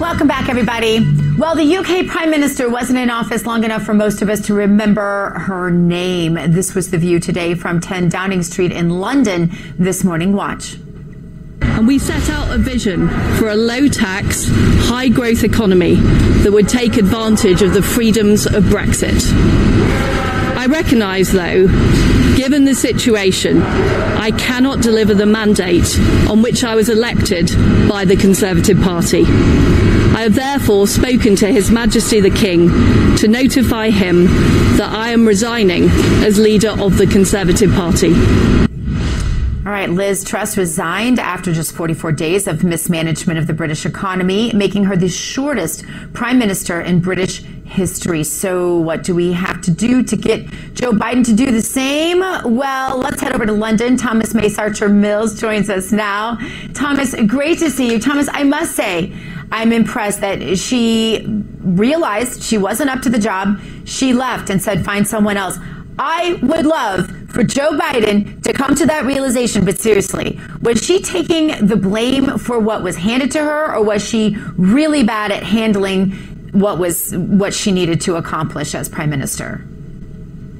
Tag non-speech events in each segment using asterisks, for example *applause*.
Welcome back, everybody. Well, the UK Prime Minister wasn't in office long enough for most of us to remember her name. This was the view today from 10 Downing Street in London this morning. Watch. And we set out a vision for a low tax, high growth economy that would take advantage of the freedoms of Brexit. I recognise, though, given the situation, I cannot deliver the mandate on which I was elected by the Conservative Party. I have therefore spoken to His Majesty the King to notify him that I am resigning as leader of the Conservative Party. All right, Liz Truss resigned after just 44 days of mismanagement of the British economy, making her the shortest prime minister in British history. So, what do we have to do to get Joe Biden to do the same? Well, let's head over to London. Thomas Mace Archer Mills joins us now. Thomas, great to see you. Thomas, I must say, I'm impressed that she realized she wasn't up to the job. She left and said, find someone else. I would love for Joe Biden to come to that realization, but seriously, was she taking the blame for what was handed to her, or was she really bad at handling what was what she needed to accomplish as prime minister?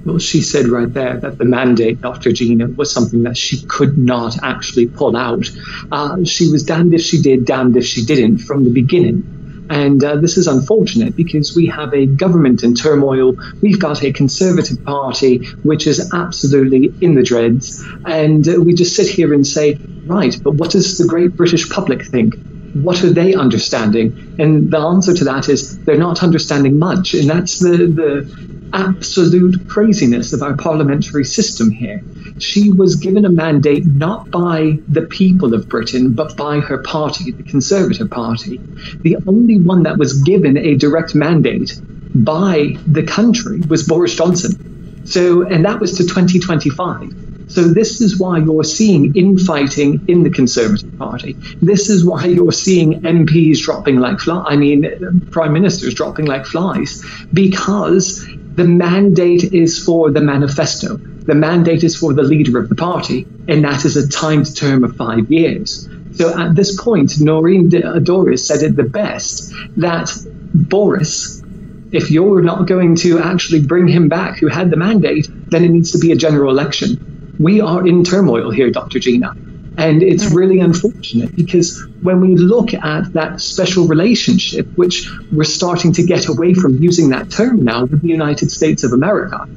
Well, she said right there that the mandate, Dr. Gina, was something that she could not actually pull out. Uh, she was damned if she did, damned if she didn't from the beginning. And uh, this is unfortunate because we have a government in turmoil. We've got a Conservative Party which is absolutely in the dreads. And uh, we just sit here and say, right, but what does the great British public think? What are they understanding? And the answer to that is they're not understanding much. And that's the, the absolute craziness of our parliamentary system here. She was given a mandate not by the people of Britain, but by her party, the Conservative Party. The only one that was given a direct mandate by the country was Boris Johnson. So, and that was to 2025. So this is why you're seeing infighting in the Conservative Party. This is why you're seeing MPs dropping like flies. I mean, prime ministers dropping like flies, because the mandate is for the manifesto. The mandate is for the leader of the party, and that is a timed term of five years. So at this point, Noreen Dorries said it the best that Boris, if you're not going to actually bring him back who had the mandate, then it needs to be a general election. We are in turmoil here, Dr. Gina. And it's really unfortunate because when we look at that special relationship, which we're starting to get away from using that term now with the United States of America,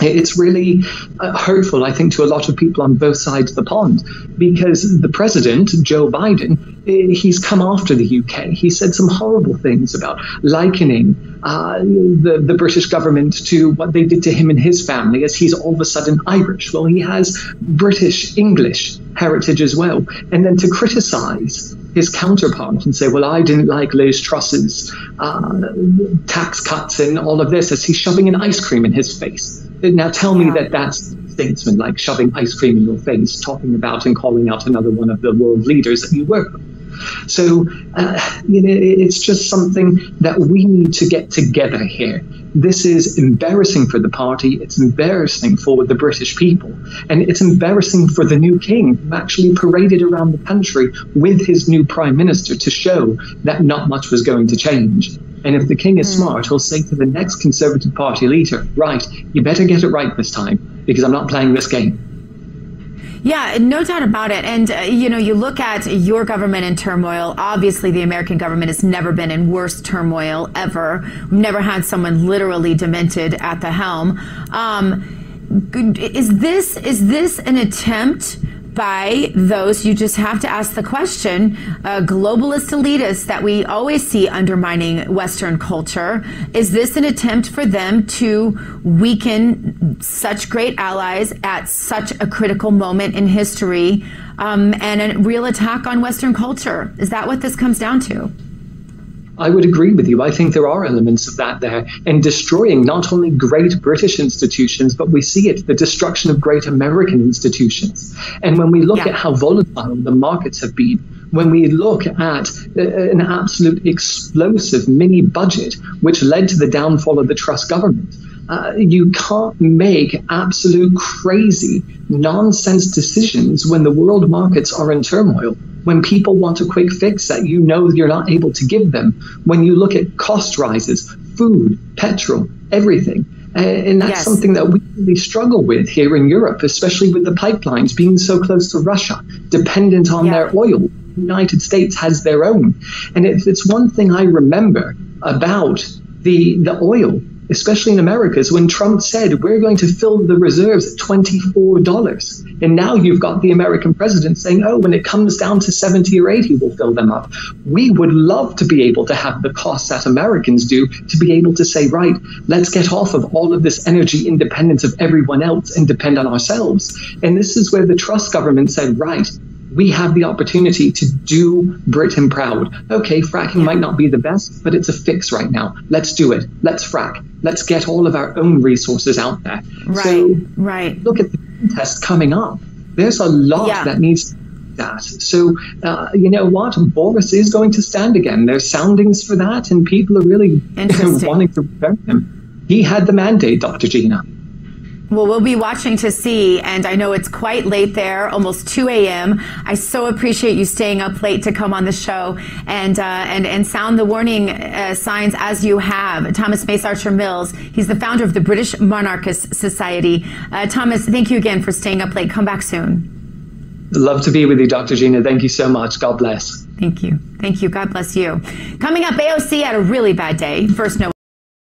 it's really uh, hurtful, I think, to a lot of people on both sides of the pond because the president, Joe Biden, he's come after the UK. He said some horrible things about likening uh, the, the British government to what they did to him and his family, as he's all of a sudden Irish. Well, he has British English heritage as well. And then to criticize his counterpart and say, well, I didn't like Liz Truss's uh, tax cuts and all of this, as he's shoving an ice cream in his face. Now tell me that that's statesman like shoving ice cream in your face, talking about and calling out another one of the world leaders that you work with. So, uh, you know, it's just something that we need to get together here. This is embarrassing for the party, it's embarrassing for the British people, and it's embarrassing for the new king who actually paraded around the country with his new prime minister to show that not much was going to change. And if the king is hmm. smart, he'll say to the next Conservative Party leader, right, you better get it right this time because I'm not playing this game. Yeah, no doubt about it. And, uh, you know, you look at your government in turmoil. Obviously, the American government has never been in worse turmoil ever. We've never had someone literally demented at the helm. Um, is this is this an attempt by those, you just have to ask the question, uh, globalist elitists that we always see undermining Western culture. Is this an attempt for them to weaken such great allies at such a critical moment in history um, and a real attack on Western culture? Is that what this comes down to? I would agree with you. I think there are elements of that there. And destroying not only great British institutions, but we see it, the destruction of great American institutions. And when we look yeah. at how volatile the markets have been, when we look at uh, an absolute explosive mini budget, which led to the downfall of the Truss government, uh, you can't make absolute crazy nonsense decisions when the world markets are in turmoil when people want a quick fix that you know you're not able to give them, when you look at cost rises, food, petrol, everything. And that's yes. something that we really struggle with here in Europe, especially with the pipelines being so close to Russia, dependent on yeah. their oil. The United States has their own. And if it's one thing I remember about the, the oil especially in America, is when Trump said, we're going to fill the reserves at $24. And now you've got the American president saying, oh, when it comes down to 70 or 80, we'll fill them up. We would love to be able to have the costs that Americans do to be able to say, right, let's get off of all of this energy independence of everyone else and depend on ourselves. And this is where the Truss government said, right, we have the opportunity to do Britain proud. Okay, fracking might not be the best, but it's a fix right now. Let's do it. Let's frack. Let's get all of our own resources out there. Right. So right. Look at the test coming up. There's a lot yeah. that needs that. So, uh, you know what? Boris is going to stand again. There's soundings for that, and people are really *laughs* wanting to prevent him. He had the mandate, Dr. Gina. Well, we'll be watching to see, and I know it's quite late there, almost 2 a.m. I so appreciate you staying up late to come on the show and uh, and and sound the warning uh, signs as you have. Thomas Mace Archer Mills, he's the founder of the British Monarchist Society. Uh, Thomas, thank you again for staying up late. Come back soon. Love to be with you, Dr. Gina. Thank you so much. God bless. Thank you. Thank you. God bless you. Coming up, AOC had a really bad day. First, no.